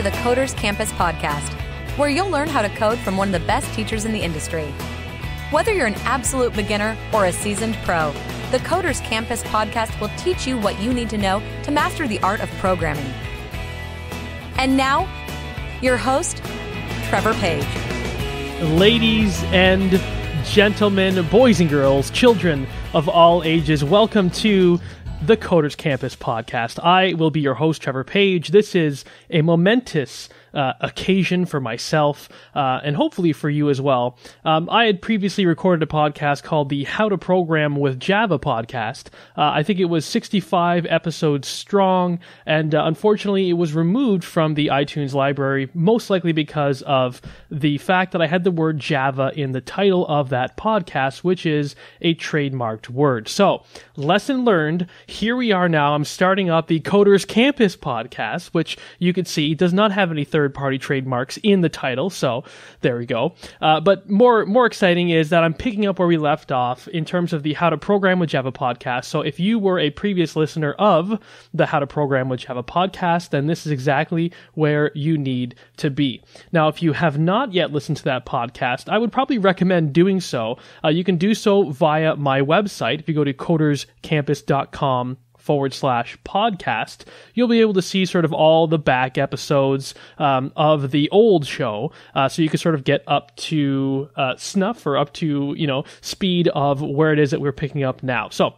to the Coders Campus podcast, where you'll learn how to code from one of the best teachers in the industry. Whether you're an absolute beginner or a seasoned pro, the Coders Campus podcast will teach you what you need to know to master the art of programming. And now, your host, Trevor Page. Ladies and gentlemen, boys and girls, children of all ages, welcome to the Coders Campus podcast. I will be your host, Trevor Page. This is a momentous uh, occasion for myself uh, and hopefully for you as well. Um, I had previously recorded a podcast called the How to Program with Java podcast. Uh, I think it was 65 episodes strong, and uh, unfortunately, it was removed from the iTunes library, most likely because of the fact that I had the word Java in the title of that podcast, which is a trademarked word. So, lesson learned. Here we are now. I'm starting up the Coders Campus podcast, which you can see does not have any third third party trademarks in the title. So there we go. Uh, but more more exciting is that I'm picking up where we left off in terms of the How to Program with Java podcast. So if you were a previous listener of the How to Program with Java podcast, then this is exactly where you need to be. Now, if you have not yet listened to that podcast, I would probably recommend doing so. Uh, you can do so via my website. If you go to coderscampus.com forward slash podcast, you'll be able to see sort of all the back episodes um, of the old show. Uh, so you can sort of get up to uh, snuff or up to, you know, speed of where it is that we're picking up now. So,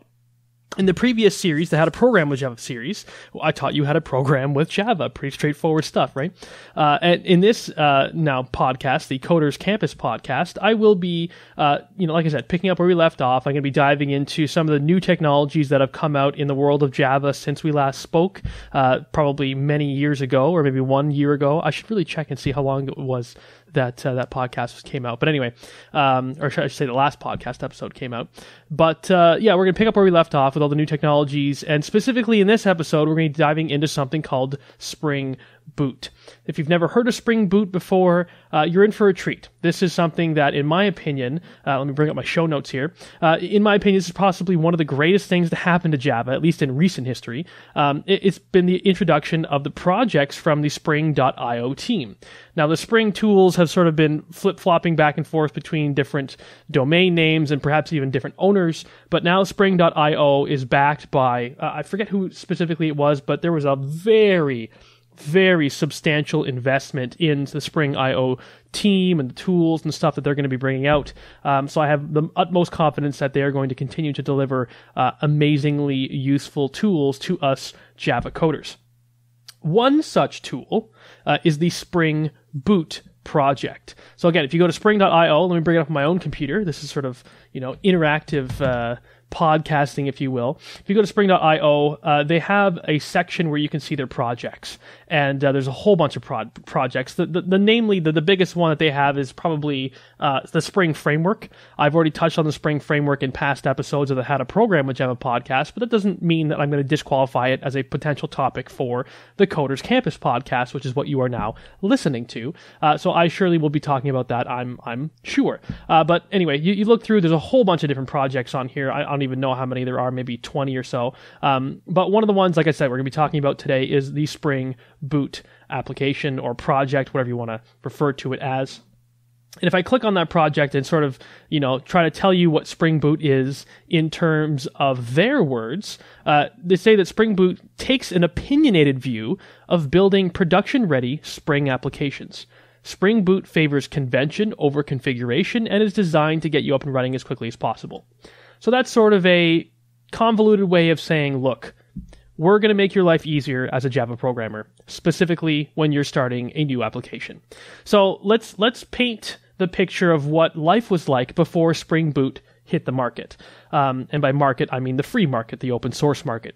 in the previous series, the How to Program with Java series, I taught you how to program with Java. Pretty straightforward stuff, right? Uh, and in this uh, now podcast, the Coders Campus podcast, I will be, uh, you know, like I said, picking up where we left off. I'm going to be diving into some of the new technologies that have come out in the world of Java since we last spoke, uh, probably many years ago, or maybe one year ago. I should really check and see how long it was that uh, that podcast came out. But anyway, um, or should I say the last podcast episode came out. But uh, yeah, we're gonna pick up where we left off with all the new technologies, and specifically in this episode, we're gonna be diving into something called Spring Boot. If you've never heard of Spring Boot before, uh, you're in for a treat. This is something that, in my opinion, uh, let me bring up my show notes here. Uh, in my opinion, this is possibly one of the greatest things to happen to Java, at least in recent history. Um, it, has been the introduction of the projects from the Spring.io team. Now, the Spring tools have sort of been flip flopping back and forth between different domain names and perhaps even different owners, but now Spring.io is backed by, uh, I forget who specifically it was, but there was a very very substantial investment in the Spring IO team and the tools and stuff that they're going to be bringing out. Um, so I have the utmost confidence that they are going to continue to deliver uh, amazingly useful tools to us Java coders. One such tool uh, is the Spring Boot project. So again, if you go to spring.io, let me bring it up on my own computer. This is sort of, you know, interactive uh, podcasting, if you will. If you go to spring.io, uh, they have a section where you can see their projects. And uh, there's a whole bunch of projects. The, the, the namely, the, the biggest one that they have is probably uh, the Spring Framework. I've already touched on the Spring Framework in past episodes of the How to Program with Java podcast, but that doesn't mean that I'm going to disqualify it as a potential topic for the Coders Campus podcast, which is what you are now listening to. Uh, so I surely will be talking about that, I'm, I'm sure. Uh, but anyway, you, you look through, there's a whole bunch of different projects on here. On don't even know how many there are, maybe 20 or so. Um, but one of the ones, like I said, we're going to be talking about today is the Spring Boot application or project, whatever you want to refer to it as. And if I click on that project and sort of, you know, try to tell you what Spring Boot is in terms of their words, uh, they say that Spring Boot takes an opinionated view of building production ready Spring applications. Spring Boot favors convention over configuration and is designed to get you up and running as quickly as possible. So that's sort of a convoluted way of saying, look, we're going to make your life easier as a Java programmer, specifically when you're starting a new application. So let's let's paint the picture of what life was like before Spring Boot hit the market. Um, and by market, I mean the free market, the open source market.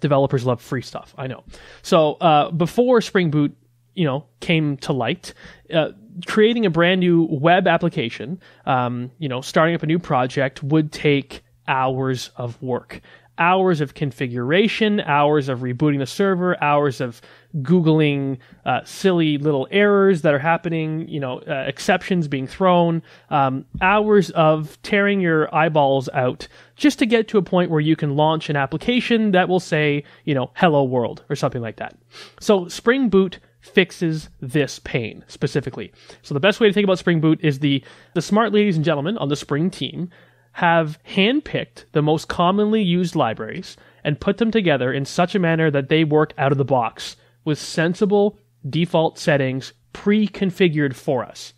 Developers love free stuff, I know. So uh, before Spring Boot, you know, came to light, uh, creating a brand new web application, um, you know, starting up a new project would take hours of work. Hours of configuration, hours of rebooting the server, hours of Googling uh, silly little errors that are happening, you know, uh, exceptions being thrown, um, hours of tearing your eyeballs out just to get to a point where you can launch an application that will say, you know, hello world or something like that. So Spring Boot fixes this pain specifically. So the best way to think about Spring Boot is the the smart ladies and gentlemen on the Spring team have handpicked the most commonly used libraries and put them together in such a manner that they work out of the box with sensible default settings pre-configured for us.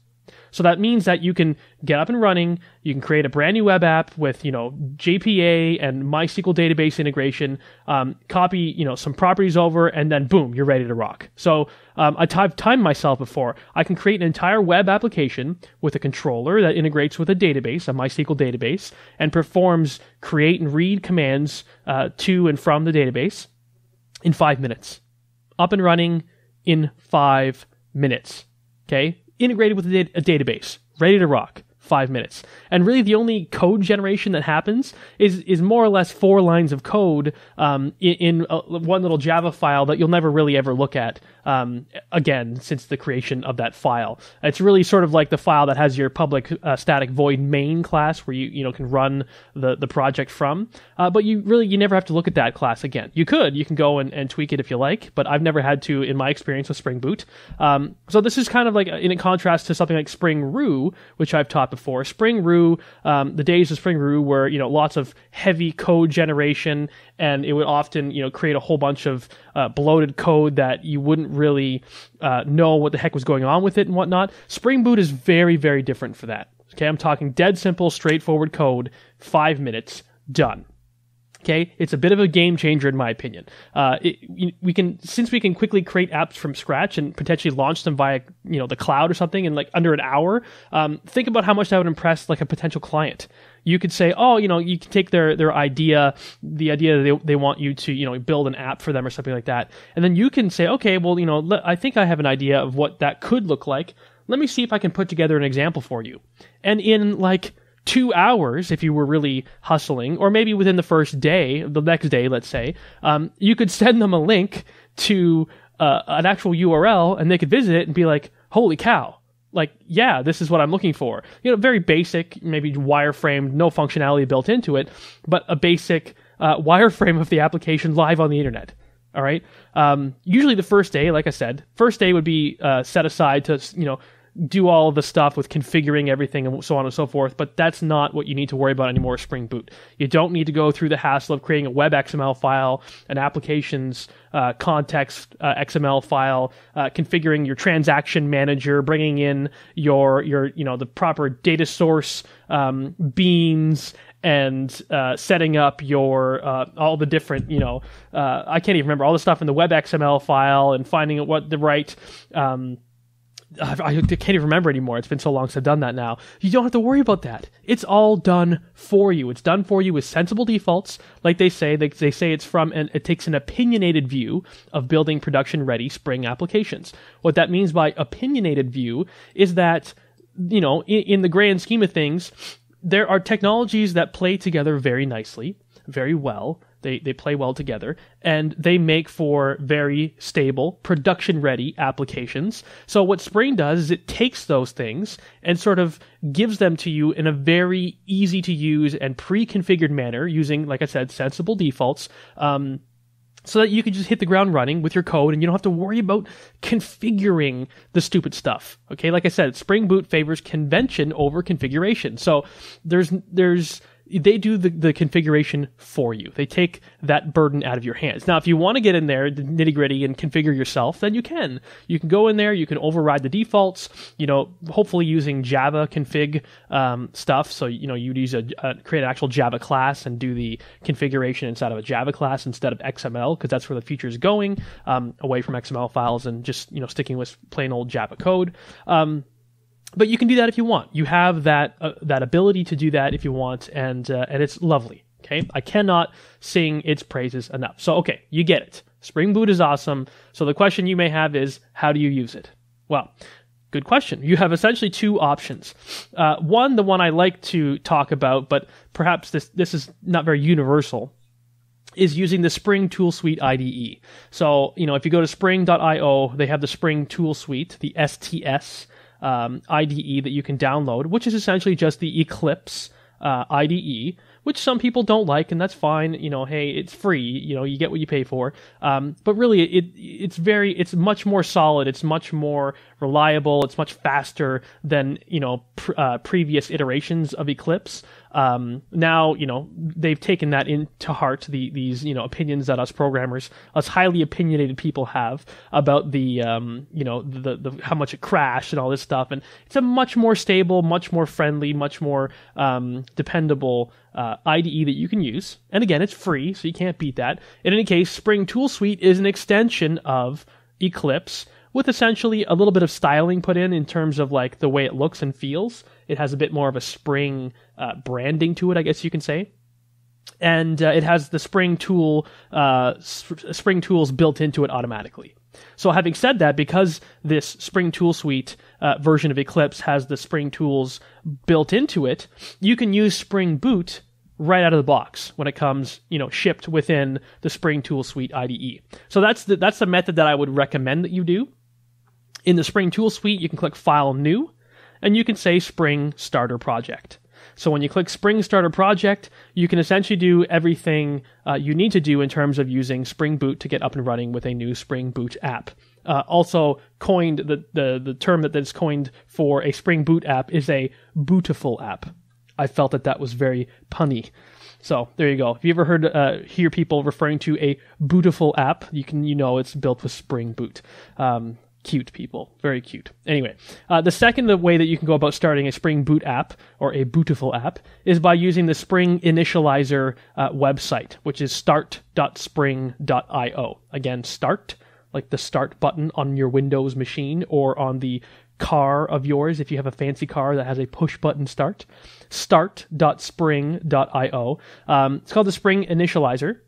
So that means that you can get up and running. You can create a brand new web app with, you know, JPA and MySQL database integration. Um, copy, you know, some properties over, and then boom, you're ready to rock. So um, I've timed myself before. I can create an entire web application with a controller that integrates with a database, a MySQL database, and performs create and read commands uh, to and from the database in five minutes. Up and running in five minutes. Okay, integrated with a, database, ready to rock five minutes. And really, the only code generation that happens is is more or less four lines of code um, in, in a, one little Java file that you'll never really ever look at um, again since the creation of that file. It's really sort of like the file that has your public uh, static void main class where you you know can run the the project from. Uh, but you really you never have to look at that class again. You could you can go and, and tweak it if you like, but I've never had to in my experience with Spring Boot. Um, so this is kind of like in contrast to something like Spring Roo, which I've taught before. Spring Roo, um, the days of Spring Roo were you know lots of heavy code generation and it would often you know create a whole bunch of uh, bloated code that you wouldn't really uh, know what the heck was going on with it and whatnot. Spring Boot is very very different for that. Okay, I'm talking dead simple, straightforward code, five minutes, done. Okay, it's a bit of a game changer in my opinion. Uh, it, we can since we can quickly create apps from scratch and potentially launch them via you know the cloud or something in like under an hour. Um, think about how much that would impress like a potential client. You could say, oh, you know, you can take their their idea, the idea they they want you to you know build an app for them or something like that, and then you can say, okay, well, you know, I think I have an idea of what that could look like. Let me see if I can put together an example for you, and in like two hours if you were really hustling, or maybe within the first day, the next day, let's say, um, you could send them a link to uh, an actual URL and they could visit it and be like, holy cow. Like, yeah, this is what I'm looking for. You know, very basic, maybe wireframed, no functionality built into it, but a basic uh, wireframe of the application live on the internet. All right. Um, usually the first day, like I said, first day would be uh, set aside to you know do all the stuff with configuring everything and so on and so forth, but that's not what you need to worry about anymore Spring Boot. You don't need to go through the hassle of creating a web XML file, an application's uh, context uh, XML file, uh, configuring your transaction manager, bringing in your your you know the proper data source um, beans and uh, setting up your uh, all the different you know uh, I can't even remember all the stuff in the web XML file and finding what the right um, I can't even remember anymore. It's been so long since I've done that now. You don't have to worry about that. It's all done for you. It's done for you with sensible defaults. Like they say, they, they say it's from, and it takes an opinionated view of building production ready Spring applications. What that means by opinionated view is that, you know, in, in the grand scheme of things, there are technologies that play together very nicely, very well, they they play well together and they make for very stable, production ready applications. So what Spring does is it takes those things and sort of gives them to you in a very easy to use and pre-configured manner using, like I said, sensible defaults. Um, so that you can just hit the ground running with your code and you don't have to worry about configuring the stupid stuff. Okay, like I said, Spring Boot favors convention over configuration. So there's there's they do the, the configuration for you. They take that burden out of your hands. Now, if you want to get in there, the nitty gritty, and configure yourself, then you can. You can go in there, you can override the defaults, you know, hopefully using Java config um, stuff. So, you know, you'd use a, a, create an actual Java class and do the configuration inside of a Java class instead of XML, because that's where the future is going, um, away from XML files and just, you know, sticking with plain old Java code. Um, but you can do that if you want. You have that uh, that ability to do that if you want, and uh, and it's lovely. Okay, I cannot sing its praises enough. So okay, you get it. Spring Boot is awesome. So the question you may have is, how do you use it? Well, good question. You have essentially two options. Uh, one, the one I like to talk about, but perhaps this this is not very universal, is using the Spring Tool Suite IDE. So you know, if you go to spring.io, they have the Spring Tool Suite, the STS um, IDE that you can download, which is essentially just the Eclipse uh, IDE, which some people don't like, and that's fine. You know, hey, it's free. You know, you get what you pay for. Um, but really, it it's very it's much more solid. It's much more reliable. It's much faster than you know pr- uh, previous iterations of Eclipse. Um, now, you know, they've taken that into heart, the, these, you know, opinions that us programmers, us highly opinionated people have about the, um, you know, the, the, how much it crashed and all this stuff. And it's a much more stable, much more friendly, much more, um, dependable, uh, IDE that you can use. And again, it's free, so you can't beat that. In any case, Spring Tool Suite is an extension of Eclipse with essentially a little bit of styling put in in terms of like the way it looks and feels. It has a bit more of a spring uh, branding to it, I guess you can say. And uh, it has the spring tool, uh, spring tools built into it automatically. So, having said that, because this Spring Tool Suite uh, version of Eclipse has the Spring tools built into it, you can use Spring Boot right out of the box when it comes, you know, shipped within the Spring Tool Suite IDE. So that's the that's the method that I would recommend that you do. In the Spring Tool Suite, you can click File New, and you can say Spring Starter Project. So when you click Spring Starter Project, you can essentially do everything uh, you need to do in terms of using Spring Boot to get up and running with a new Spring Boot app. Uh, also, coined the, the the term that is coined for a Spring Boot app is a bootiful app. I felt that that was very punny. So there you go. If you ever heard uh, hear people referring to a bootiful app, you can you know it's built with Spring Boot. Um, cute people. Very cute. Anyway, uh, the second way that you can go about starting a Spring Boot app or a Bootiful app is by using the Spring Initializr uh, website, which is start.spring.io. Again, start, like the start button on your Windows machine or on the car of yours if you have a fancy car that has a push button start. Start.spring.io. Um, it's called the Spring Initializr.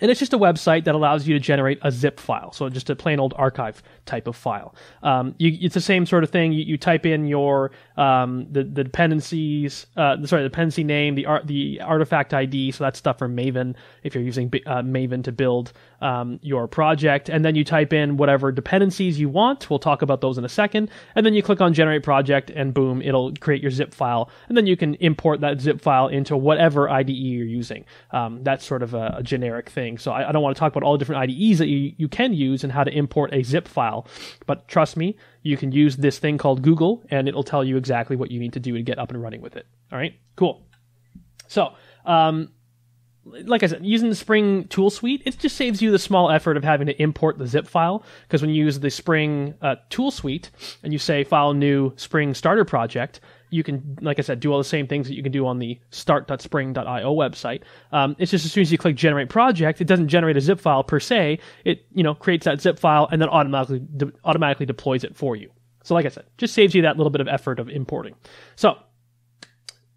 And it's just a website that allows you to generate a zip file. So just a plain old archive type of file. Um, you, it's the same sort of thing. You, you type in your, um, the, the dependencies, uh, sorry, the dependency name, the art, the artifact ID. So that's stuff from Maven if you're using uh, Maven to build, um, your project. And then you type in whatever dependencies you want. We'll talk about those in a second. And then you click on generate project and boom, it'll create your zip file. And then you can import that zip file into whatever IDE you're using. Um, that's sort of a, a generic thing. So I, I, don't want to talk about all the different IDEs that you, you can use and how to import a zip file. But trust me, you can use this thing called Google and it'll tell you exactly what you need to do to get up and running with it. All right, cool. So, um, like I said, using the Spring tool suite, it just saves you the small effort of having to import the zip file. Because when you use the Spring uh, tool suite and you say file new Spring starter project, you can, like I said, do all the same things that you can do on the start.spring.io website. Um, it's just as soon as you click generate project, it doesn't generate a zip file per se. It, you know, creates that zip file and then automatically, de- automatically deploys it for you. So like I said, just saves you that little bit of effort of importing. So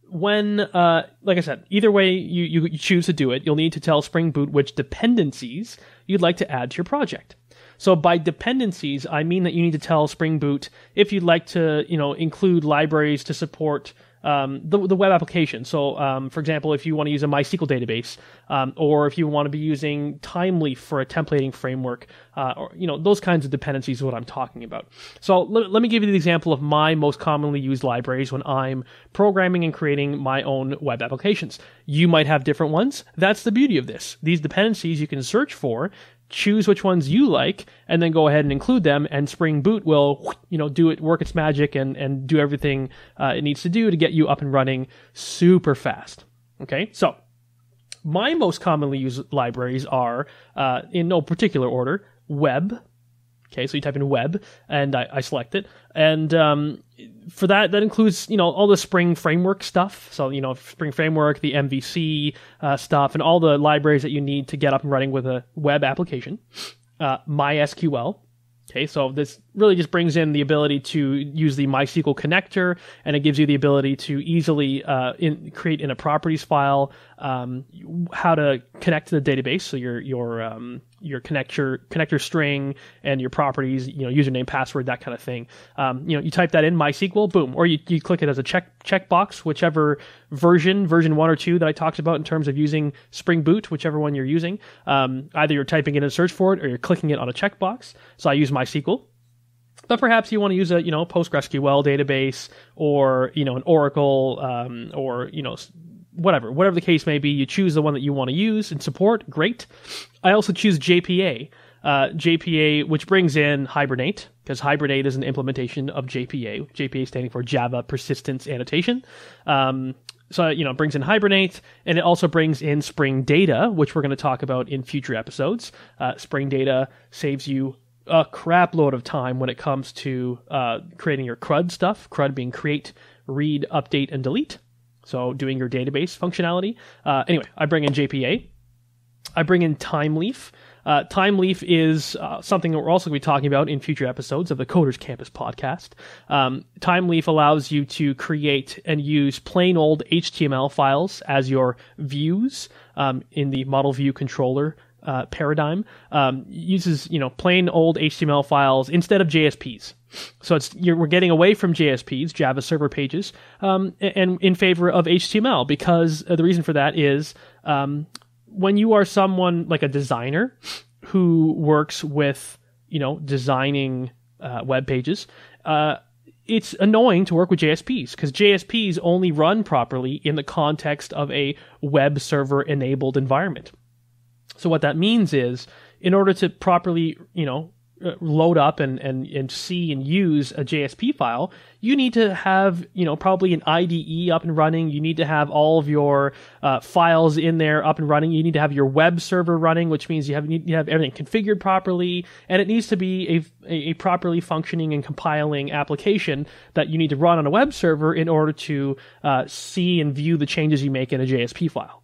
when, uh, like I said, either way you, you choose to do it, you'll need to tell Spring Boot which dependencies you'd like to add to your project. So by dependencies, I mean that you need to tell Spring Boot if you'd like to, you know, include libraries to support um, the, the web application. So, um, for example, if you want to use a MySQL database, um, or if you want to be using Thymeleaf for a templating framework, uh, or you know those kinds of dependencies is what I'm talking about. So let, let me give you the example of my most commonly used libraries when I'm programming and creating my own web applications. You might have different ones. That's the beauty of this. These dependencies you can search for choose which ones you like and then go ahead and include them and spring boot will you know do it work its magic and and do everything uh, it needs to do to get you up and running super fast. Okay? So my most commonly used libraries are uh, in no particular order web Okay, so you type in web, and I, I select it, and um, for that, that includes you know all the Spring Framework stuff. So you know Spring Framework, the MVC uh, stuff, and all the libraries that you need to get up and running with a web application. Uh, MySQL, Okay, so this really just brings in the ability to use the MySQL connector, and it gives you the ability to easily uh, in, create in a properties file um, how to connect to the database. So your your um, your connector connector string and your properties, you know, username, password, that kind of thing. Um, you know, you type that in MySQL, boom, or you, you click it as a check checkbox, whichever version, version one or two that I talked about in terms of using Spring Boot, whichever one you're using. Um, either you're typing it in a search for it or you're clicking it on a checkbox. So I use MySQL. But perhaps you want to use a you know PostgreSQL database or you know an Oracle um, or you know whatever whatever the case may be. You choose the one that you want to use and support. Great. I also choose JPA. Uh, JPA, which brings in Hibernate, because Hibernate is an implementation of JPA. JPA standing for Java Persistence Annotation. Um, so you know, it brings in Hibernate, and it also brings in Spring Data, which we're going to talk about in future episodes. Uh, Spring Data saves you a crap load of time when it comes to uh, creating your CRUD stuff. CRUD being create, read, update, and delete. So doing your database functionality. Uh, anyway, I bring in JPA. I bring in Thymeleaf. Uh, Thymeleaf is uh, something that we're also going to be talking about in future episodes of the Coders Campus podcast. Um, Thymeleaf allows you to create and use plain old HTML files as your views um, in the model view controller uh, paradigm um, uses you know plain old HTML files instead of JSPs. So it's we're getting away from JSPs, Java Server Pages, um, and in favor of HTML because uh, the reason for that is um, when you are someone like a designer who works with you know designing uh, web pages. Uh, it's annoying to work with JSPs because JSPs only run properly in the context of a web server enabled environment. So what that means is, in order to properly, you know, uh, load up and, and, and see and use a JSP file, you need to have, you know, probably an IDE up and running. You need to have all of your uh, files in there up and running. You need to have your web server running, which means you have, you have everything configured properly. And it needs to be a, a properly functioning and compiling application that you need to run on a web server in order to uh, see and view the changes you make in a JSP file.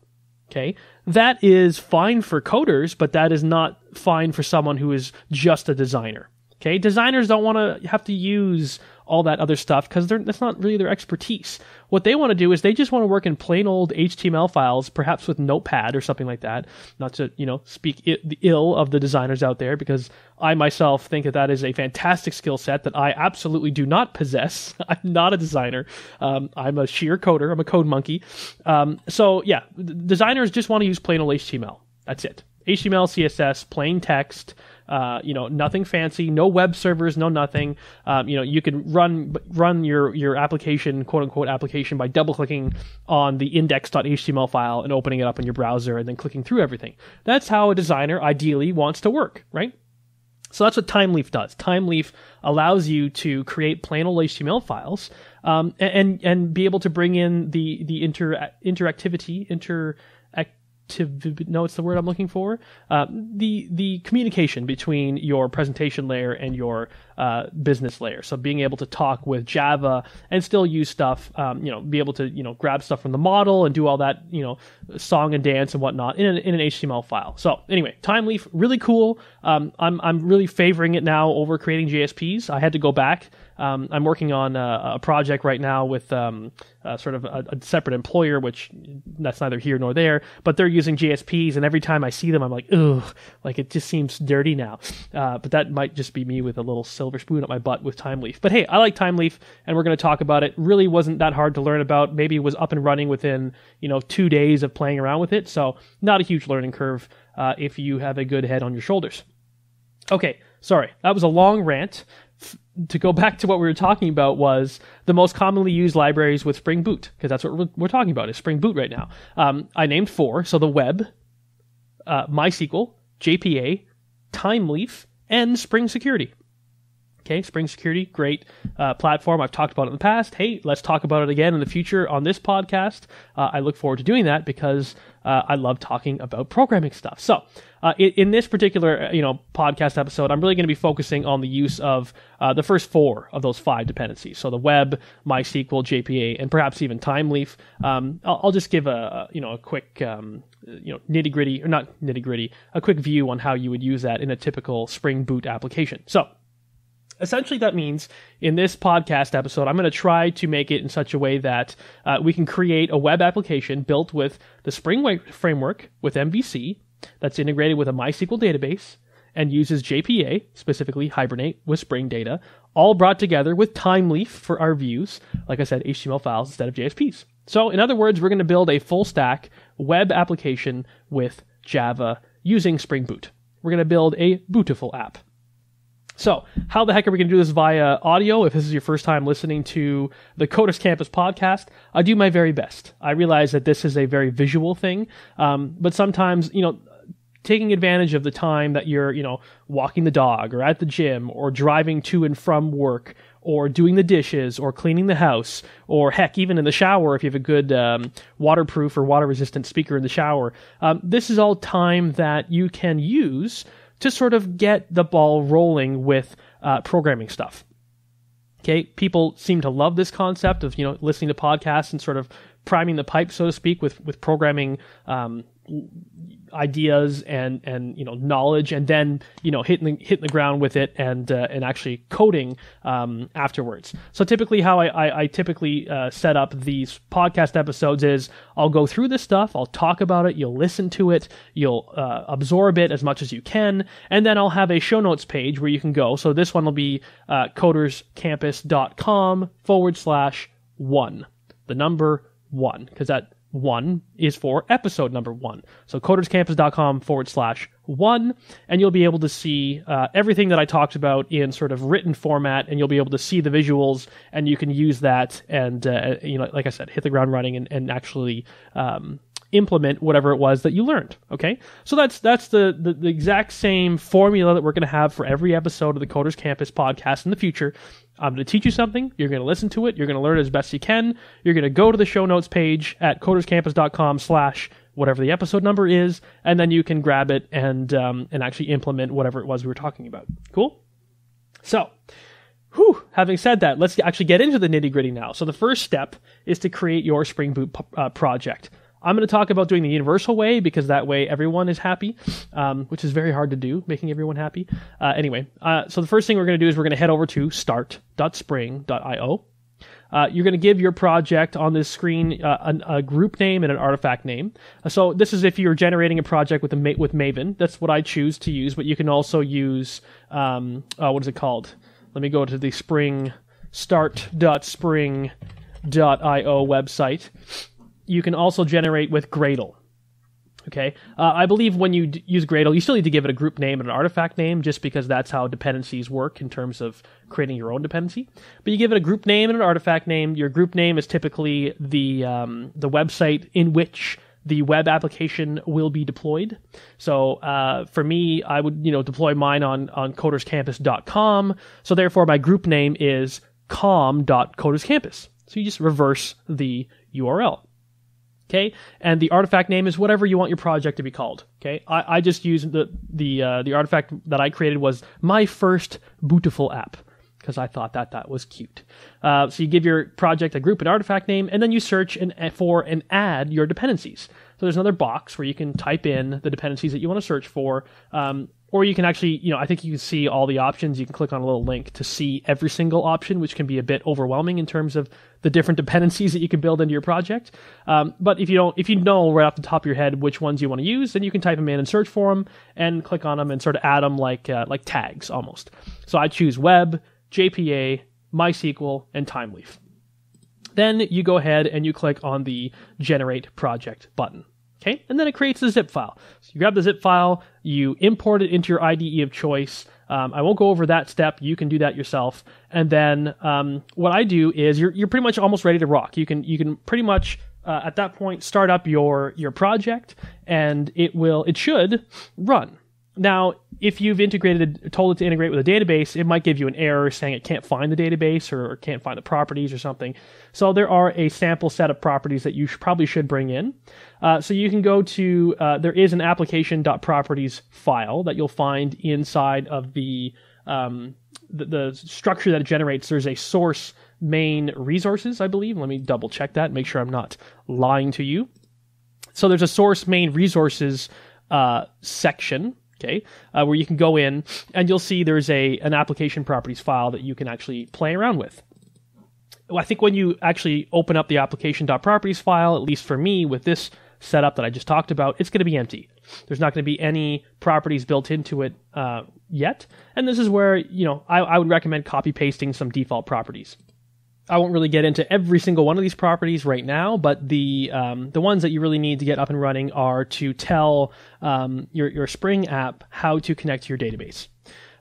Okay. That is fine for coders, but that is not fine for someone who is just a designer. Okay. Designers don't want to have to use all that other stuff because that's not really their expertise. What they want to do is they just want to work in plain old HTML files, perhaps with Notepad or something like that. Not to you know speak ill of the designers out there because I myself think that that is a fantastic skill set that I absolutely do not possess. I'm not a designer. Um, I'm a sheer coder. I'm a code monkey. Um, so yeah, designers just want to use plain old HTML. That's it. HTML, CSS, plain text. Uh, you know, nothing fancy, no web servers, no nothing. Um, you know, you can run run your your application, quote unquote application, by double clicking on the index.html file and opening it up in your browser, and then clicking through everything. That's how a designer ideally wants to work, right? So that's what Thymeleaf does. Thymeleaf allows you to create plain old HTML files um, and and be able to bring in the the inter interactivity inter no, it's the word I'm looking for. Uh, the the communication between your presentation layer and your uh, business layer. So being able to talk with Java and still use stuff, um, you know, be able to you know grab stuff from the model and do all that, you know, song and dance and whatnot in an, in an HTML file. So anyway, Thymeleaf really cool. Um, I'm I'm really favoring it now over creating JSPs. I had to go back um, I'm working on a, a, project right now with um, sort of a, a, separate employer, which that's neither here nor there. But they're using JSPs, and every time I see them, I'm like, ugh, like it just seems dirty now. Uh, but that might just be me with a little silver spoon up my butt with Thymeleaf. But hey, I like Thymeleaf, and we're going to talk about it. Really wasn't that hard to learn about. Maybe was up and running within you know two days of playing around with it, so not a huge learning curve uh, if you have a good head on your shoulders. Okay, sorry, that was a long rant to go back to what we were talking about was the most commonly used libraries with Spring Boot because that's what we're, we're, talking about is Spring Boot right now. Um, I named four, so the web, uh, MySQL, JPA, Thymeleaf, and Spring Security. Okay, Spring Security, great uh, platform. I've talked about it in the past. Hey, let's talk about it again in the future on this podcast. Uh, I look forward to doing that because uh, I love talking about programming stuff. So, uh, in, in, this particular uh, you know podcast episode, I'm really going to be focusing on the use of uh, the first four of those five dependencies. So the web, MySQL, JPA, and perhaps even Thymeleaf. Um, I'll, I'll, just give a you know a quick um, you know nitty gritty or not nitty gritty, a quick view on how you would use that in a typical Spring Boot application. So essentially that means in this podcast episode i'm going to try to make it in such a way that uh, we can create a web application built with the spring framework with mvc that's integrated with a mysql database and uses jpa specifically hibernate with spring data all brought together with Thymeleaf for our views like i said html files instead of jsps so in other words we're going to build a full stack web application with java using spring boot. We're going to build a bootiful app So, how the heck are we going to do this via audio? If this is your first time listening to the Coders Campus podcast, I do my very best. I realize that this is a very visual thing, um, but sometimes, you know, taking advantage of the time that you're, you know, walking the dog or at the gym or driving to and from work or doing the dishes or cleaning the house or heck, even in the shower if you have a good um, waterproof or water resistant speaker in the shower. Um, this is all time that you can use to sort of get the ball rolling with uh, programming stuff. Okay, people seem to love this concept of you know listening to podcasts and sort of priming the pipe, so to speak, with with programming um, ideas and and you know knowledge, and then you know hitting the, hitting the ground with it and uh, and actually coding um, afterwards. So typically, how I I, I typically uh, set up these podcast episodes is I'll go through this stuff, I'll talk about it, you'll listen to it, you'll uh, absorb it as much as you can, and then I'll have a show notes page where you can go. So this one will be uh, coderscampus.com forward slash one, the number one, because that one is for episode number one. So coderscampus.com forward slash one, and you'll be able to see uh, everything that I talked about in sort of written format, and you'll be able to see the visuals, and you can use that and, uh, you know, like I said, hit the ground running and, and actually um, implement whatever it was that you learned. Okay, so that's that's the the, the exact same formula that we're going to have for every episode of the Coders Campus podcast in the future. I'm going to teach you something. You're going to listen to it. You're going to learn it as best you can. You're going to go to the show notes page at coderscampus.com slash whatever the episode number is, and then you can grab it and um, and actually implement whatever it was we were talking about. Cool. So. Whew, having said that, let's actually get into the nitty gritty now. So the first step is to create your Spring Boot uh, project. I'm going to talk about doing the universal way because that way everyone is happy, um, which is very hard to do, making everyone happy. Uh, anyway, uh, so the first thing we're going to do is we're going to head over to start.spring.io. Uh, you're going to give your project on this screen uh, a, a, group name and an artifact name. Uh, so this is if you're generating a project with a with Maven. That's what I choose to use. But you can also use um, uh, what is it called? Let me go to the Spring start.spring.io website you can also generate with Gradle. Okay, uh, I believe when you d- use Gradle, you still need to give it a group name and an artifact name, just because that's how dependencies work in terms of creating your own dependency. But you give it a group name and an artifact name. Your group name is typically the um, the website in which the web application will be deployed. So uh, for me, I would you know deploy mine on on coderscampus.com. So therefore, my group name is com.coderscampus. So you just reverse the URL. Okay, and the artifact name is whatever you want your project to be called. Okay, I, I just use the the uh, the artifact that I created was my first Bootiful app because I thought that that was cute. Uh, so you give your project a group and artifact name, and then you search and, for and add your dependencies. So there's another box where you can type in the dependencies that you want to search for, um, or you can actually, you know, I think you can see all the options. You can click on a little link to see every single option, which can be a bit overwhelming in terms of the different dependencies that you can build into your project. Um, but if you don't, if you know right off the top of your head which ones you want to use, then you can type them in and search for them and click on them and sort of add them like uh, like tags almost. So I choose web, JPA, MySQL, and Thymeleaf. Then you go ahead and you click on the generate project button. Okay, and then it creates a zip file. So you grab the zip file, you import it into your IDE of choice. Um, I won't go over that step. You can do that yourself. And then um, what I do is you're you're pretty much almost ready to rock. You can you can pretty much uh, at that point start up your your project, and it will it should run. Now, if you've integrated, told it to integrate with a database, it might give you an error saying it can't find the database or, or can't find the properties or something. So there are a sample set of properties that you probably should bring in. Uh, so you can go to, uh, there is an application.properties file that you'll find inside of the, um, the, the structure that it generates. There's a source main resources, I believe. Let me double check that, make sure I'm not lying to you. So there's a source main resources uh, section okay, uh, where you can go in and you'll see there's a an application properties file that you can actually play around with. I think when you actually open up the application.properties file, at least for me with this setup that I just talked about, it's going to be empty. There's not going to be any properties built into it uh, yet. And this is where, you know, I, I would recommend copy pasting some default properties. I won't really get into every single one of these properties right now, but the um, the ones that you really need to get up and running are to tell um, your your Spring app how to connect to your database.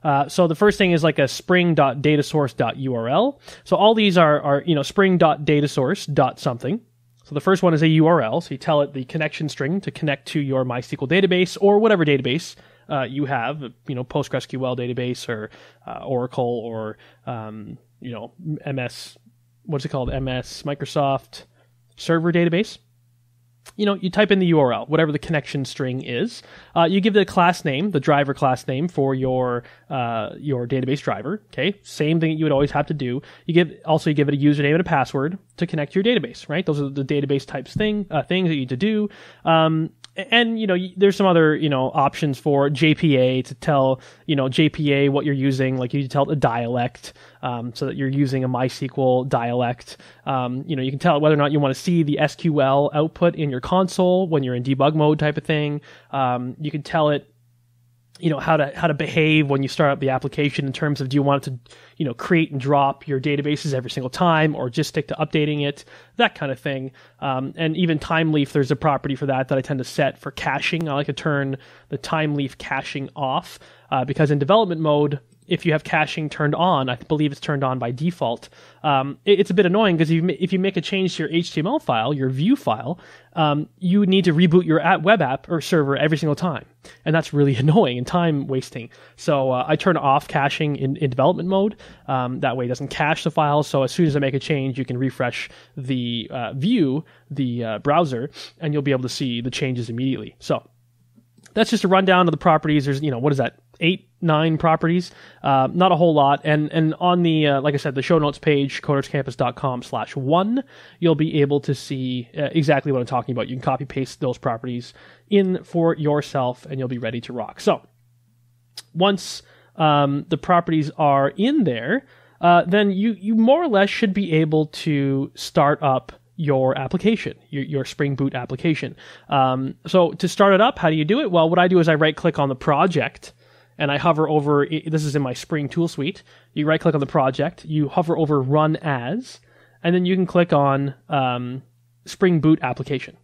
Uh, so the first thing is like a spring.datasource.url. So all these are, are you know, spring.datasource.something. So the first one is a URL. So you tell it the connection string to connect to your MySQL database or whatever database uh, you have, you know, PostgreSQL database or uh, Oracle or, um, you know, MS, what's it called? MS Microsoft server database you know, you type in the URL, whatever the connection string is. Uh, you give it a class name, the driver class name for your uh, your database driver. Okay, same thing that you would always have to do. You give also you give it a username and a password to connect to your database. Right, those are the database types thing uh, things that you need to do. Um, and you know there's some other you know options for JPA to tell you know JPA what you're using. Like you tell a dialect um, so that you're using a MySQL dialect. Um, you know you can tell whether or not you want to see the SQL output in your console when you're in debug mode type of thing. Um, you can tell it you know how to how to behave when you start up the application in terms of do you want it to you know create and drop your databases every single time or just stick to updating it? That kind of thing. Um, and even Thymeleaf there's a property for that that i tend to set for caching. I like to turn the Thymeleaf caching off uh, because in development mode if you have caching turned on, I believe it's turned on by default. Um, it, it's a bit annoying because if you make a change to your HTML file, your view file, um, you need to reboot your web app or server every single time, and that's really annoying and time wasting. So uh, I turn off caching in, in development mode. Um, that way, it doesn't cache the files. So as soon as I make a change, you can refresh the uh, view, the uh, browser, and you'll be able to see the changes immediately. So that's just a rundown of the properties. There's, you know, what is that? Eight, nine properties. Uh, not a whole lot. And and on the, uh, like I said, the show notes page, coderscampus.com slash one, you'll be able to see uh, exactly what I'm talking about. You can copy paste those properties in for yourself and you'll be ready to rock. So once um, the properties are in there, uh, then you, you more or less should be able to start up your application, your, your Spring Boot application. Um, so to start it up, how do you do it? Well, what I do is I right click on the project and I hover over. This is in my Spring Tool Suite. You right click on the project, you hover over Run As, and then you can click on um, Spring Boot application.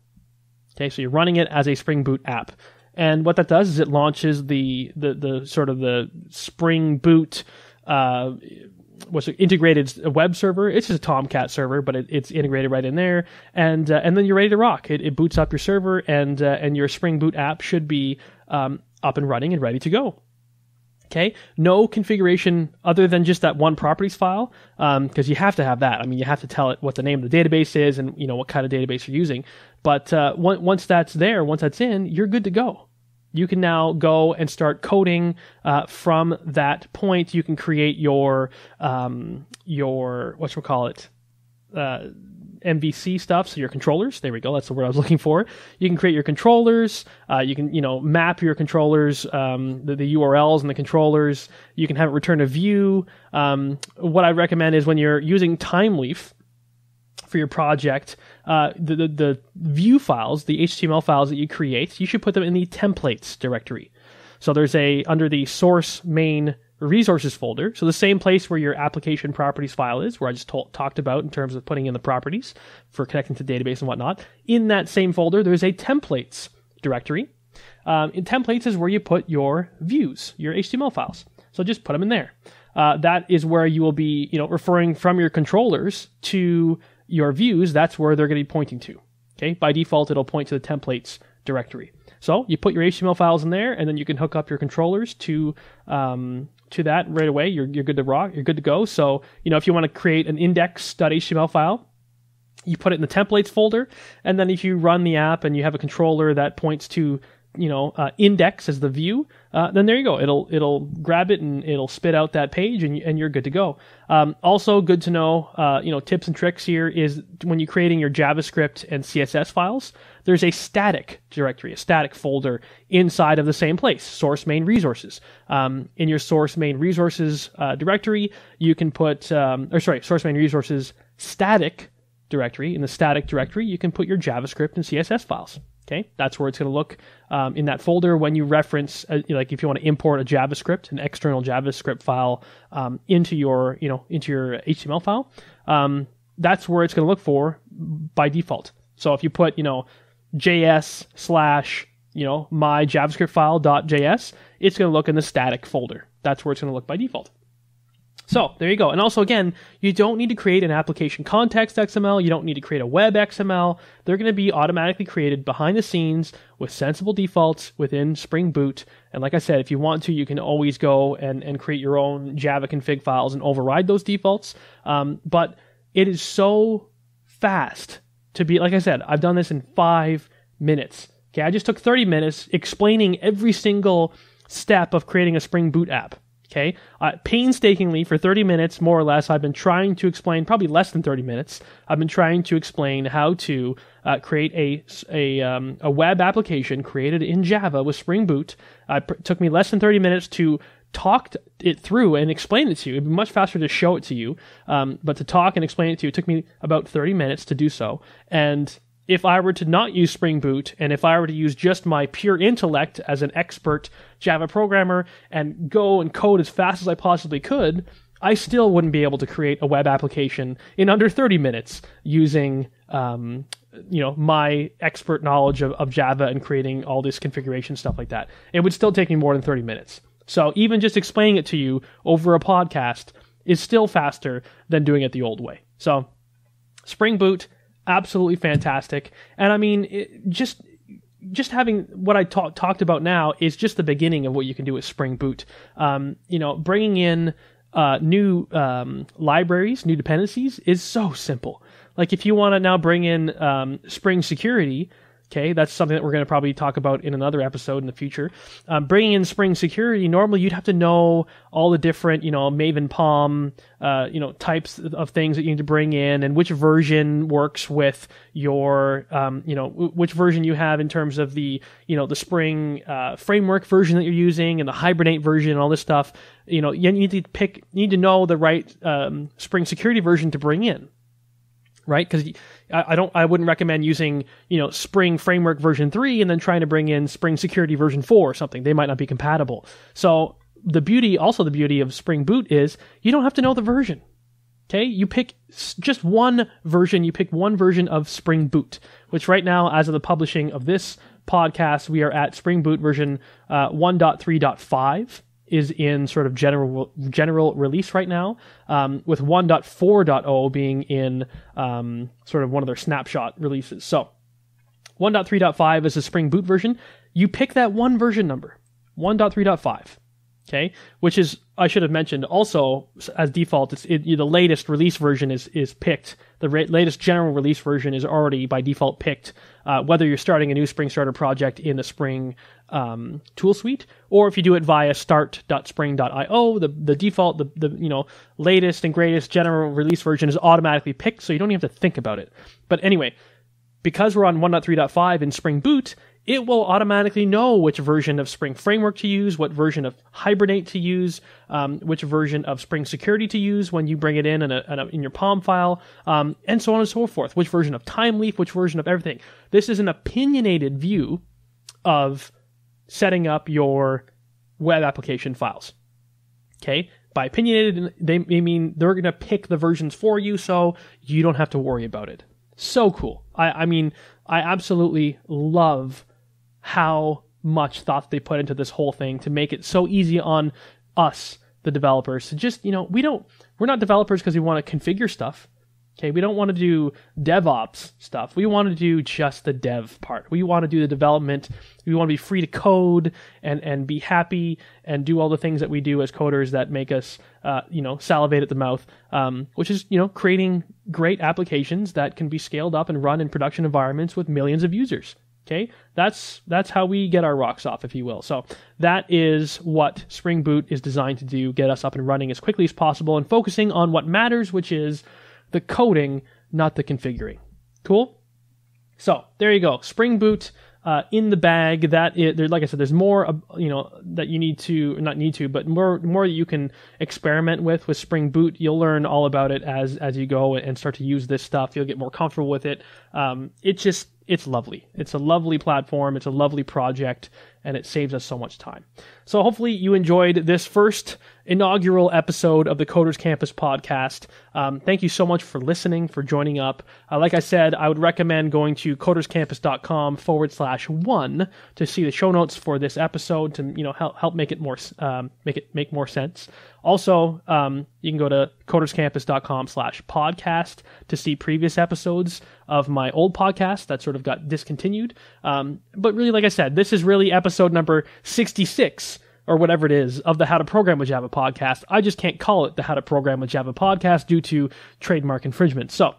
Okay, so you're running it as a Spring Boot app. And what that does is it launches the the, the sort of the Spring Boot uh, what's it, integrated web server. It's just a Tomcat server, but it, it's integrated right in there, and uh, and then you're ready to rock. It, it boots up your server, and uh, and your Spring Boot app should be um, up and running and ready to go. Okay, no configuration other than just that one properties file, because um, you have to have that. I mean, you have to tell it what the name of the database is and you know what kind of database you're using. But uh, once that's there, once that's in, you're good to go you can now go and start coding uh, from that point. You can create your um, your what we call it. Uh, MVC stuff, so your controllers. There we go. That's the word I was looking for. You can create your controllers. Uh, you can, you know, map your controllers, um, the, the, URLs and the controllers. You can have it return a view. Um, what I recommend is when you're using Thymeleaf, for your project, uh, the, the, the view files, the HTML files that you create, you should put them in the templates directory. So there's a under the source main resources folder. So the same place where your application properties file is, where I just talked about in terms of putting in the properties for connecting to database and whatnot. In that same folder, there's a templates directory. Um, in templates is where you put your views, your HTML files. So just put them in there. Uh, that is where you will be, you know, referring from your controllers to your views, that's where they're going to be pointing to. Okay, by default, it'll point to the templates directory. So you put your HTML files in there, and then you can hook up your controllers to um, to that right away. You're you're good to rock. You're good to go. So you know if you want to create an index.html file, you put it in the templates folder, and then if you run the app and you have a controller that points to you know uh, index as the view, uh, then there you go. It'll it'll grab it and it'll spit out that page, and and you're good to go. Um, also, good to know. Uh, you know, tips and tricks here is when you're creating your JavaScript and CSS files, there's a static directory, a static folder inside of the same place, source main resources. Um, in your source main resources uh, directory, you can put, um, or sorry, source main resources static directory. In the static directory, you can put your JavaScript and CSS files. Okay, that's where it's going to look um, in that folder when you reference, uh, like if you want to import a JavaScript, an external JavaScript file um, into your, you know, into your HTML file. Um, that's where it's going to look for by default. So if you put, you know, JS slash, you know, my JavaScript file dot JS, it's going to look in the static folder. that's where it's going to look by default. So there you go. And also, again, you don't need to create an application context XML. You don't need to create a web XML. They're going to be automatically created behind the scenes with sensible defaults within Spring Boot. And like I said, if you want to, you can always go and, and create your own Java config files and override those defaults. Um, but it is so fast to be, like I said, I've done this in five minutes. Okay, I just took 30 minutes explaining every single step of creating a Spring Boot app. Okay, uh, painstakingly for 30 minutes, more or less, I've been trying to explain, probably less than 30 minutes, I've been trying to explain how to uh, create a a, um, a web application created in Java with Spring Boot. Uh, it took me less than 30 minutes to talk it through and explain it to you. It'd be much faster to show it to you, um, but to talk and explain it to you, it took me about 30 minutes to do so. And if I were to not use Spring Boot and if I were to use just my pure intellect as an expert Java programmer and go and code as fast as I possibly could, I still wouldn't be able to create a web application in under 30 minutes using, um, you know, my expert knowledge of, of Java and creating all this configuration stuff like that. It would still take me more than 30 minutes. So even just explaining it to you over a podcast is still faster than doing it the old way. So Spring Boot absolutely fantastic. And I mean, it, just just having what I talk, talked about now is just the beginning of what you can do with Spring Boot. Um, you know, bringing in uh, new um, libraries, new dependencies is so simple. Like if you want to now bring in um, Spring Security, Okay, that's something that we're going to probably talk about in another episode in the future. Um, bringing in Spring Security, normally you'd have to know all the different, you know, Maven POM, uh, you know, types of things that you need to bring in, and which version works with your, um, you know, w- which version you have in terms of the, you know, the Spring uh, framework version that you're using and the Hibernate version and all this stuff. You know, you need to pick, you need to know the right um, Spring Security version to bring in right? Because I, don't, I wouldn't recommend using, you know, Spring Framework version three and then trying to bring in Spring Security version four or something. They might not be compatible. So the beauty, also the beauty of Spring Boot is you don't have to know the version. Okay, you pick just one version. You pick one version of Spring Boot, which right now, as of the publishing of this podcast, we are at Spring Boot version uh, 1.3.5 is in sort of general general release right now, um, with 1.4.0 being in um, sort of one of their snapshot releases. So 1.3.5 is the Spring Boot version. You pick that one version number, 1.3.5 okay which is i should have mentioned also as default it's it, the latest release version is is picked. The latest general release version is already by default picked uh, whether you're starting a new spring starter project in the spring um, tool suite or if you do it via start.spring.io the, the default the, the you know latest and greatest general release version is automatically picked so you don't even have to think about it. But anyway because we're on 1.3.5 in spring boot it will automatically know which version of Spring Framework to use, what version of Hibernate to use, um, which version of Spring Security to use when you bring it in in, a, in, a, in your POM file, um, and so on and so forth. Which version of Thymeleaf, which version of everything. This is an opinionated view of setting up your web application files. Okay? By opinionated, they, they mean they're going to pick the versions for you so you don't have to worry about it. So cool. I, I mean, I absolutely love how much thought they put into this whole thing to make it so easy on us, the developers, to just, you know, we don't, we're not developers because we want to configure stuff. Okay, we don't want to do DevOps stuff. We want to do just the dev part. We want to do the development. We want to be free to code and and be happy and do all the things that we do as coders that make us, uh, you know, salivate at the mouth. Um, which is you know creating great applications that can be scaled up and run in production environments with millions of users. Okay, that's that's how we get our rocks off, if you will. So that is what Spring Boot is designed to do: get us up and running as quickly as possible, and focusing on what matters, which is the coding, not the configuring. Cool. So there you go. Spring Boot uh, in the bag. That is, there, like I said, there's more, uh, you know, that you need to, not need to, but more, more that you can experiment with with Spring Boot. You'll learn all about it as as you go and start to use this stuff. You'll get more comfortable with it. Um, it just, it's lovely. It's a lovely platform. It's a lovely project, and it saves us so much time. So hopefully you enjoyed this first inaugural episode of the Coders Campus podcast. Um, thank you so much for listening, for joining up. Uh, like I said, I would recommend going to coderscampus.com forward slash one to see the show notes for this episode to you know help help make it more um, make it make more sense. Also, um, you can go to coderscampus.com slash podcast to see previous episodes of my old podcast that sort of got discontinued. Um, but really, like I said, this is really episode number 66 or whatever it is of the How to Program with Java podcast. I just can't call it the How to Program with Java podcast due to trademark infringement. So,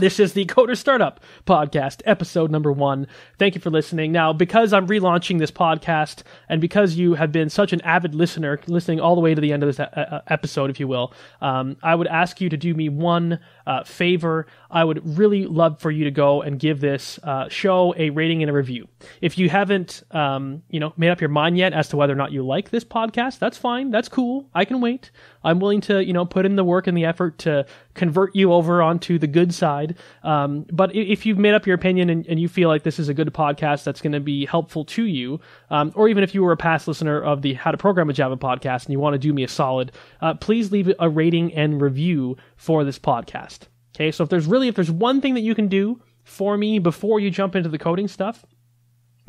this is the Coders Campus Podcast, episode number one. Thank you for listening. Now, because I'm relaunching this podcast, and because you have been such an avid listener, listening all the way to the end of this episode, if you will, um, I would ask you to do me one uh, favor. I would really love for you to go and give this uh, show a rating and a review. If you haven't, um, you know, made up your mind yet as to whether or not you like this podcast, that's fine. That's cool. I can wait. I'm willing to, you know, put in the work and the effort to convert you over onto the good side. Um, but if you've made up your opinion and, and, you feel like this is a good podcast that's going to be helpful to you, um, or even if you were a past listener of the How to Program a Java podcast and you want to do me a solid, uh, please leave a rating and review for this podcast. Okay, so if there's really if there's one thing that you can do for me before you jump into the coding stuff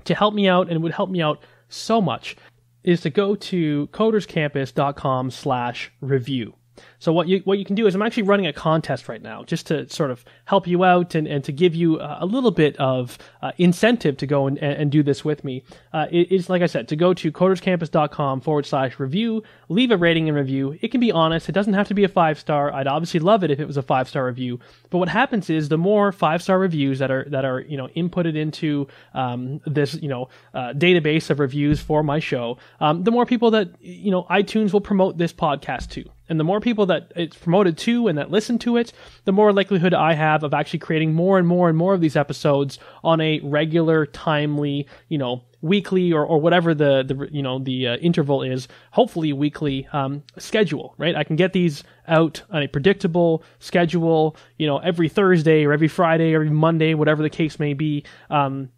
to help me out and would help me out so much is to go to coderscampus.com slash review. So what you what you can do is I'm actually running a contest right now just to sort of help you out and, and to give you a little bit of uh, incentive to go and, and do this with me. Uh, it, it's like I said to go to coderscampus.com forward slash review, leave a rating and review. It can be honest. It doesn't have to be a five star. I'd obviously love it if it was a five star review. But what happens is the more five star reviews that are that are you know inputted into um, this you know uh, database of reviews for my show, um, the more people that you know iTunes will promote this podcast to. And the more people that it's promoted to and that listen to it, the more likelihood I have of actually creating more and more and more of these episodes on a regular, timely, you know, weekly or, or whatever the, the you know the uh, interval is hopefully weekly um, schedule right? I can get these out on a predictable schedule you know every thursday or every friday or every monday whatever the case may be um,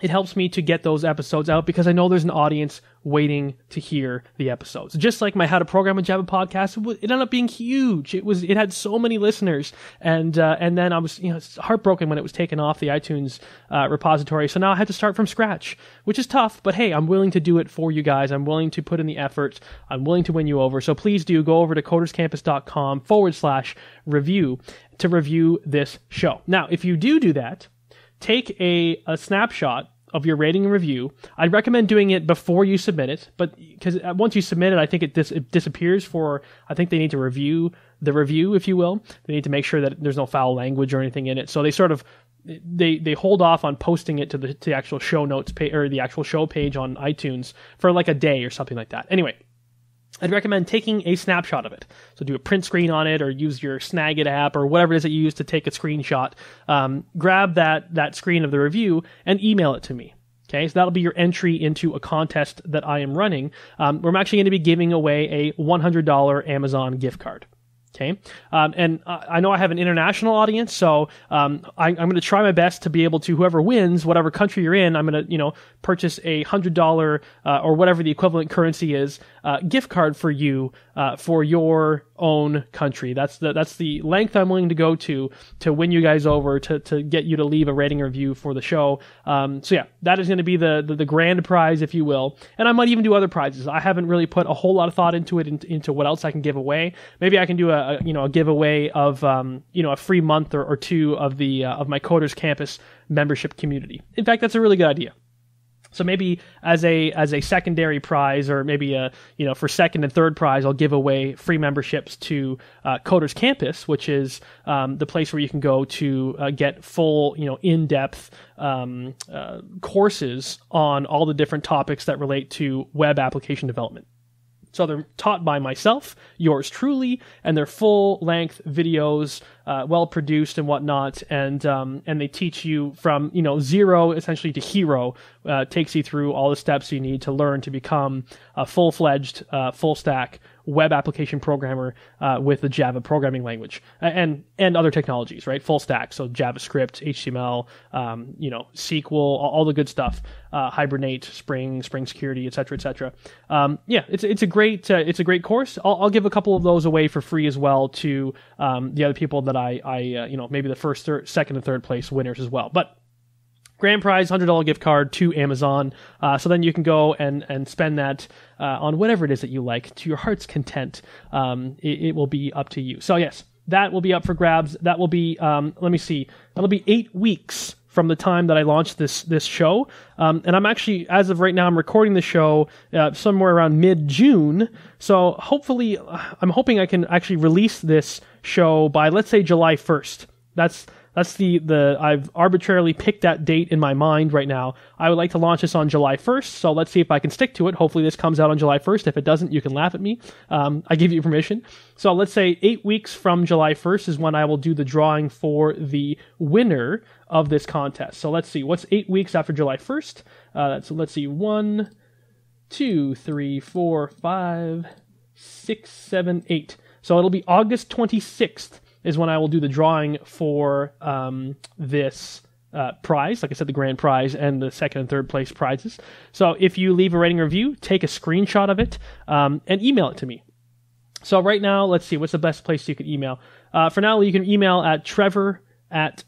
it helps me to get those episodes out because I know there's an audience waiting to hear the episodes. Just like my How to Program in Java podcast, it, ended up being huge. It was it had so many listeners, and uh, and then I was you know heartbroken when it was taken off the iTunes uh, repository. So now I had to start from scratch, which is tough. But hey, I'm willing to do it for you guys. I'm willing to put in the effort. I'm willing to win you over. So please do go over to coderscampus.com forward slash review to review this show. Now, if you do do that take a, a snapshot of your rating and review. I'd recommend doing it before you submit it, but because uh, once you submit it, I think it, dis- it disappears for, I think they need to review the review, if you will. They need to make sure that there's no foul language or anything in it. So they sort of, they, they hold off on posting it to the, to the actual show notes page or the actual show page on iTunes for like a day or something like that. Anyway, I'd recommend taking a snapshot of it. So do a print screen on it, or use your Snagit app, or whatever it is that you use to take a screenshot. Um, grab that that screen of the review and email it to me. Okay, so that'll be your entry into a contest that I am running. Um, where I'm actually going to be giving away a $100 Amazon gift card. Okay, um, and I know I have an international audience, so um, I, am going to try my best to be able to whoever wins, whatever country you're in, I'm going to you know purchase a hundred dollar uh, or whatever the equivalent currency is uh, gift card for you uh, for your own country. That's the that's the length I'm willing to go to to win you guys over to to get you to leave a rating review for the show. Um, so yeah, that is going to be the, the, the grand prize, if you will. And I might even do other prizes. I haven't really put a whole lot of thought into it into, into what else I can give away. Maybe I can do a, a you know a giveaway of um, you know a free month or, or two of the uh, of my Coders Campus membership community. In fact, that's a really good idea. So maybe as a as a secondary prize, or maybe a you know for second and third prize, I'll give away free memberships to uh, Coders Campus, which is um, the place where you can go to uh, get full you know in depth um, uh, courses on all the different topics that relate to web application development. So they're taught by myself, yours truly, and they're full length videos, uh, well produced and whatnot. And um, and they teach you from you know zero essentially to hero. Uh, takes you through all the steps you need to learn to become a full fledged, uh, full stack web application programmer uh, with the Java programming language and and other technologies, right? Full stack, so JavaScript, HTML, um, you know, SQL, all, all the good stuff. Uh, Hibernate, Spring, Spring Security, etc., etc. Um, yeah, it's it's a great uh, it's a great course. I'll, I'll, give a couple of those away for free as well to um, the other people that I I uh, you know maybe the first, third, second, and third place winners as well. But grand prize hundred dollar gift card to Amazon. Uh, so then you can go and and spend that uh, on whatever it is that you like to your heart's content. Um, it, it, will be up to you. So yes, that will be up for grabs. That will be um, let me see. That'll be eight weeks from the time that I launched this this show. Um, and I'm actually, as of right now, I'm recording the show uh, somewhere around mid June. So hopefully, uh, I'm hoping I can actually release this show by let's say July 1st. That's that's the the I've arbitrarily picked that date in my mind right now. I would like to launch this on July 1st, so let's see if I can stick to it. Hopefully, this comes out on July 1st. If it doesn't, you can laugh at me. Um, I give you permission. So let's say eight weeks from July 1st is when I will do the drawing for the winner of this contest. So let's see, what's eight weeks after July 1st? Uh, so let's see, one, two, three, four, five, six, seven, eight. So it'll be August 26th is when I will do the drawing for um, this uh, prize. Like I said, the grand prize and the second and third place prizes. So if you leave a rating review, take a screenshot of it um, and email it to me. So right now, let's see, what's the best place you can email? Uh, for now, you can email at trevor at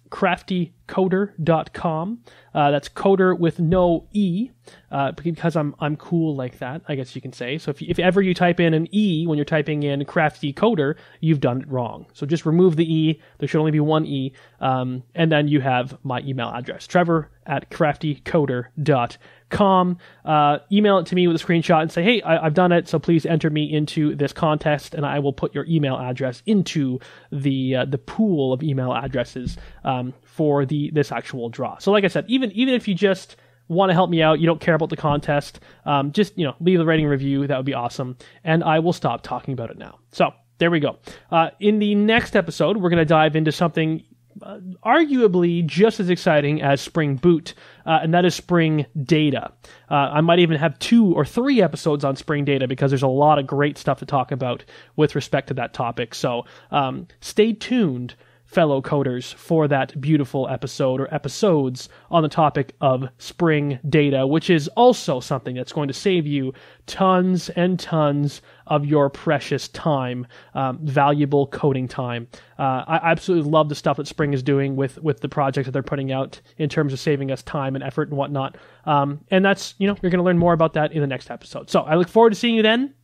craftycodr.com. Uh, that's coder with no E, uh, because I'm I'm cool like that, I guess you can say. So if, if ever you type in an E when you're typing in crafty coder, you've done it wrong. So just remove the E. There should only be one E. Um, and then you have my email address, trevor at craftycodr.com com. Uh, email it to me with a screenshot and say, hey, I, have done it, so please enter me into this contest, and I will put your email address into the uh, the pool of email addresses um, for the this actual draw. So, like I said, even even if you just want to help me out, you don't care about the contest, um, just you know leave a rating review. That would be awesome, and I will stop talking about it now. So there we go. Uh, in the next episode, we're going to dive into something uh, arguably just as exciting as Spring Boot, uh, and that is Spring Data. Uh, I might even have two or three episodes on Spring Data because there's a lot of great stuff to talk about with respect to that topic. So um, stay tuned fellow coders for that beautiful episode or episodes on the topic of spring data, which is also something that's going to save you tons and tons of your precious time, um, valuable coding time. Uh, I absolutely love the stuff that Spring is doing with with the projects that they're putting out in terms of saving us time and effort and whatnot. Um, and that's you know you're going to learn more about that in the next episode. So I look forward to seeing you then.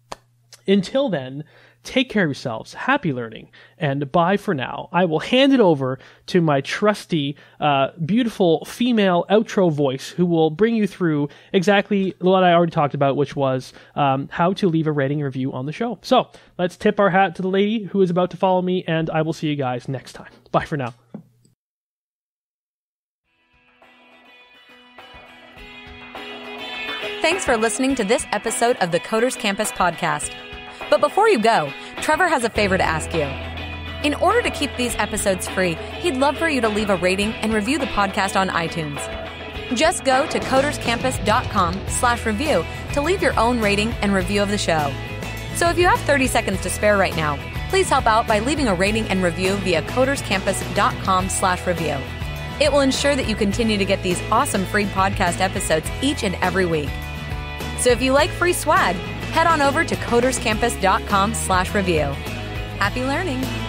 Until then, Take care of yourselves. Happy learning. And bye for now. I will hand it over to my trusty, uh, beautiful female outro voice who will bring you through exactly what I already talked about, which was um, how to leave a rating review on the show. So let's tip our hat to the lady who is about to follow me, and I will see you guys next time. Bye for now. Thanks for listening to this episode of the Coders Campus podcast. But before you go, Trevor has a favor to ask you. In order to keep these episodes free, he'd love for you to leave a rating and review the podcast on iTunes. Just go to coderscampus.com slash review to leave your own rating and review of the show. So if you have 30 seconds to spare right now, please help out by leaving a rating and review via coderscampus.com slash review. It will ensure that you continue to get these awesome free podcast episodes each and every week. So if you like free swag, head on over to coderscampus.com slash review. Happy learning!